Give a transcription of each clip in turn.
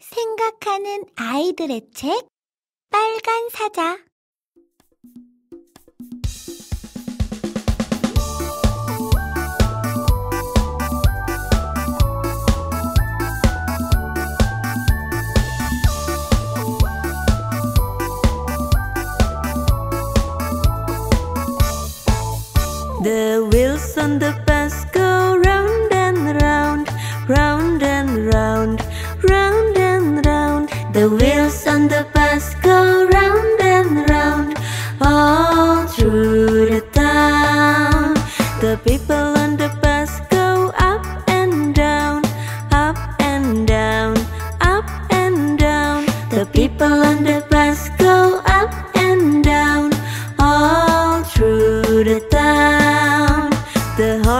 생각하는 아이들의 책 빨간 사자 The wheels on the the heart.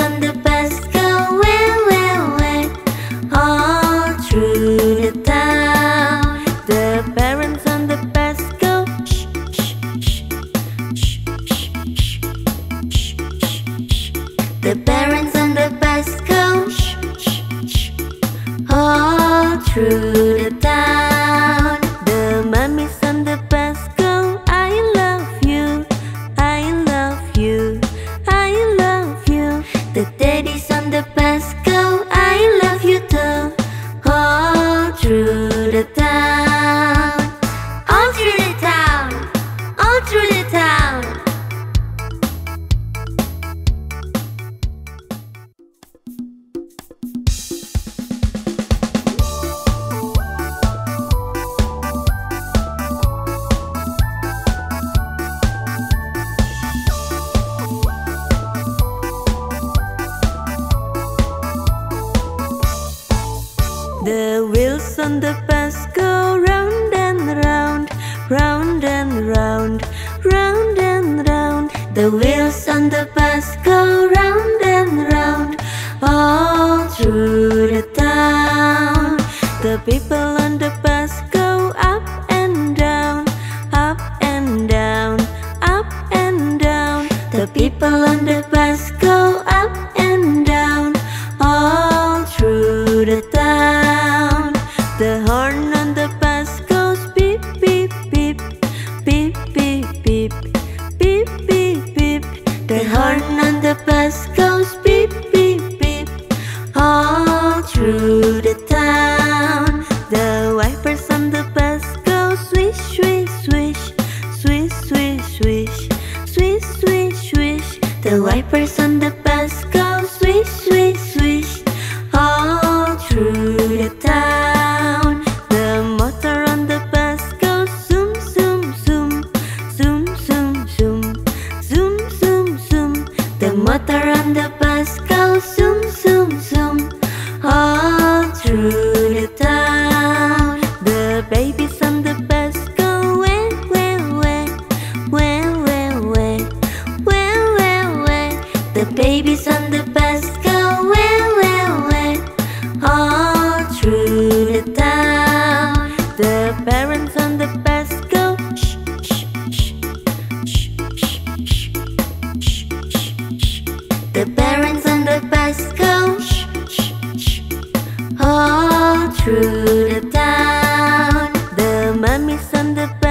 true. on the bus go round and round, round and round, round and round. The wheels on the bus go round and round, all through the town. The people on the bus go up and down, up and down, up and down. The people on the bus go up and down, all through the town. birds on the bus go swish, swish, swish. All through the town. The motor on the bus goes zoom, zoom, zoom. Zoom, zoom, zoom. Zoom, zoom, zoom. The motor on the bus us on back.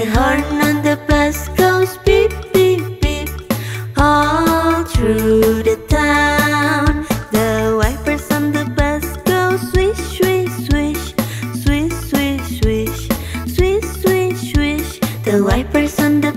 The horn on the bus goes beep, beep, beep. All through the town The wipers on the bus go swish, swish, swish. Swish, swish, swish. Swish, swish, swish. The wipers on the